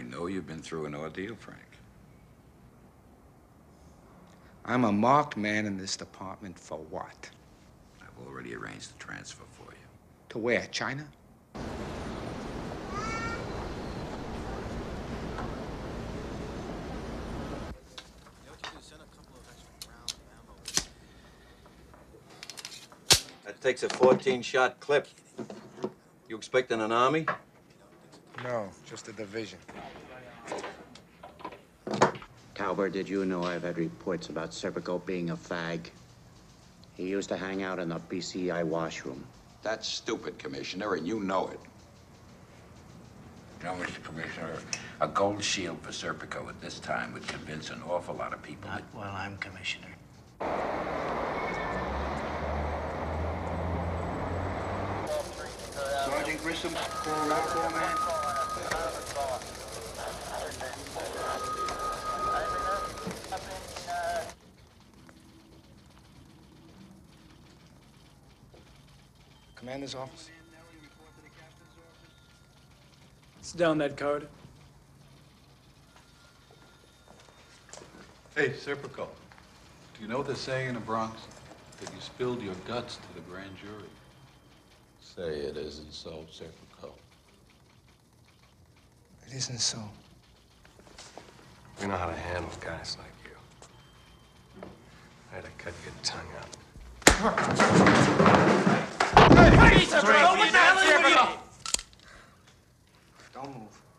I know you've been through an ordeal, Frank. I'm a marked man in this department for what? I've already arranged the transfer for you. To where? China? That takes a 14-shot clip. You expecting an army? No, just a division. Tauber, did you know I've had reports about Serpico being a fag? He used to hang out in the BCI washroom. That's stupid, Commissioner, and you know it. You know, Mr. Commissioner, a gold shield for Serpico at this time would convince an awful lot of people. Not while I'm commissioner. Sergeant Grissom, call roll call, man. Commander's office? It's down that code. Hey, Serpico, do you know what they say in the Bronx? That you spilled your guts to the grand jury. Say it isn't so, Serpico. It isn't so. We know how to handle guys like you. I had to cut your tongue out. Hey, hey, hey, Don't move.